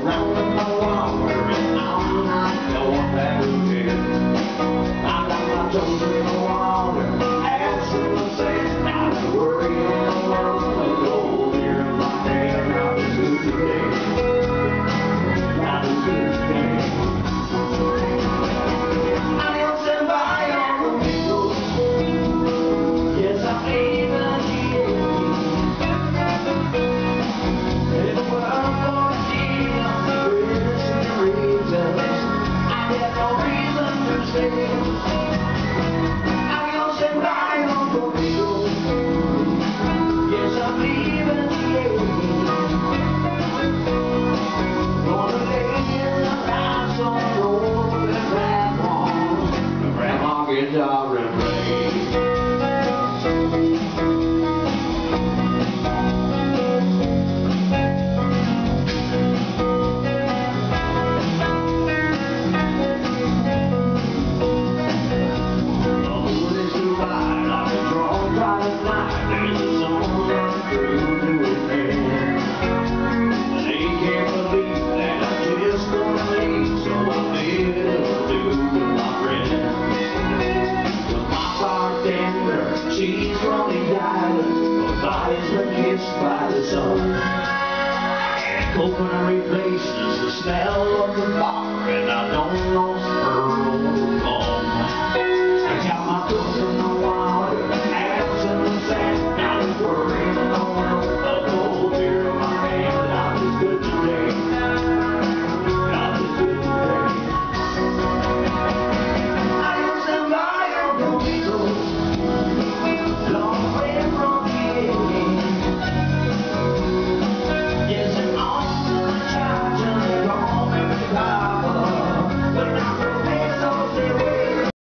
I'm not your job, valleys were kissed by the sun. Coconut replaces the smell of the bar, and I don't know